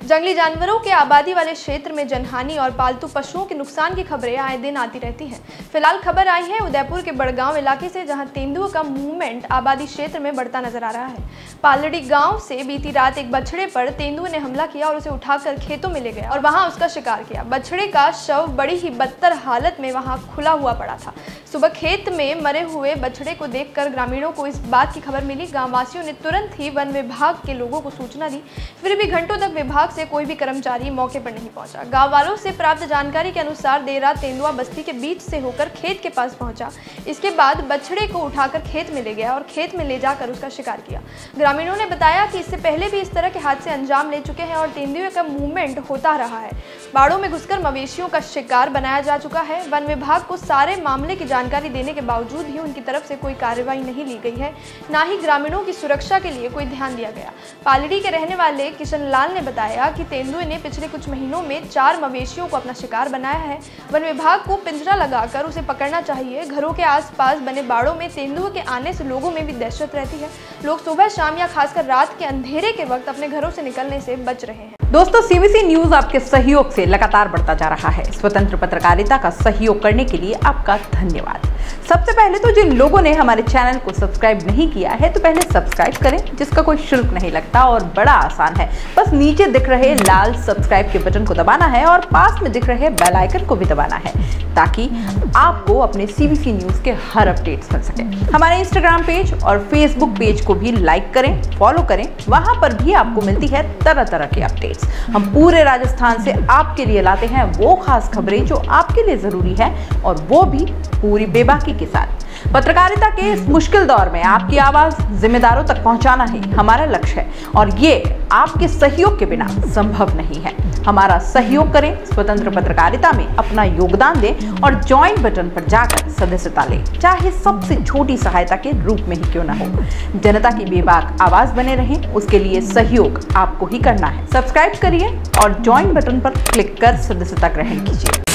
जंगली जानवरों के आबादी वाले क्षेत्र में जनहानि और पालतू पशुओं के नुकसान की खबरें आए दिन आती रहती हैं। फ़िलहाल खबर आई है, उदयपुर के बड़गांव इलाके से, जहाँ तेंदुओं का मूवमेंट आबादी क्षेत्र में बढ़ता नज़र आ रहा है। पालड़ी गाँव से बीती रात एक बछड़े पर तेंदुए ने हमला किया और उसे उठाकर खेतों में ले गया और वहाँ उसका शिकार किया। बछड़े का शव बड़ी ही बदतर हालत में वहाँ खुला हुआ पड़ा था। सुबह खेत में मरे हुए बछड़े को देखकर ग्रामीणों को इस बात की खबर मिली। गाँव वासियों ने तुरंत ही वन विभाग के लोगों को सूचना दी। फिर भी घंटों तक विभाग से कोई भी कर्मचारी मौके पर नहीं पहुँचा। गाँव वालों से प्राप्त जानकारी के अनुसार देर रात तेंदुआ बस्ती के बीच से होकर खेत के पास पहुँचा। इसके बाद बछड़े को उठाकर खेत में ले गया और खेत में ले जाकर उसका शिकार किया। ग्रामीणों ने बताया कि इससे पहले भी इस तरह के हादसे अंजाम ले चुके हैं और तेंदुए का मूवमेंट होता रहा है। बाड़ों में घुसकर मवेशियों का शिकार बनाया जा चुका है। वन विभाग को सारे मामले की जानकारी देने के बावजूद भी उनकी तरफ़ से कोई कार्रवाई नहीं ली गई है। न ही ग्रामीणों की सुरक्षा के लिए कोई ध्यान दिया गया। पालड़ी के रहने वाले किशन लाल ने बताया कि तेंदुए ने पिछले कुछ महीनों में चार मवेशियों को अपना शिकार बनाया है। वन विभाग को पिंजरा लगाकर उसे पकड़ना चाहिए। घरों के आसपास बने बाड़ों में तेंदुए के आने से लोगों में भी दहशत रहती है। लोग सुबह शाम या खासकर रात के अंधेरे के वक्त अपने घरों से निकलने से बच रहे हैं। दोस्तों सीबीसी न्यूज़ आपके सहयोग से लगातार बढ़ता जा रहा है। स्वतंत्र पत्रकारिता का सहयोग करने के लिए आपका धन्यवाद। सबसे पहले तो जिन लोगों ने हमारे चैनल को सब्सक्राइब नहीं किया है तो पहले सब्सक्राइब करें, जिसका कोई शुल्क नहीं लगता और बड़ा आसान है। बस नीचे दिख रहे लाल सब्सक्राइब के बटन को दबाना है और पास में दिख रहे बेल आइकन को भी दबाना है, ताकि आपको अपने सीबीसी न्यूज़ के हर अपडेट्स मिल सके। हमारे इंस्टाग्राम पेज और फेसबुक पेज को भी लाइक करें फॉलो करें, वहाँ पर भी आपको मिलती है तरह तरह के अपडेट्स हम पूरे राजस्थान से आपके लिए लाते हैं वो खास खबरें जो आपके लिए ज़रूरी है और वो भी पूरी बेबाकी के साथ। पत्रकारिता के इस मुश्किल दौर में आपकी आवाज़ जिम्मेदारों तक पहुंचाना ही हमारा लक्ष्य है, और ये आपके सहयोग के बिना संभव नहीं है। हमारा सहयोग करें, स्वतंत्र पत्रकारिता में अपना योगदान दें और ज्वाइन बटन पर जाकर सदस्यता लें, चाहे सबसे छोटी सहायता के रूप में ही क्यों ना हो। जनता की बेबाक आवाज़ बने रहें, उसके लिए सहयोग आपको ही करना है। सब्सक्राइब करिए और ज्वाइन बटन पर क्लिक कर सदस्यता ग्रहण कीजिए।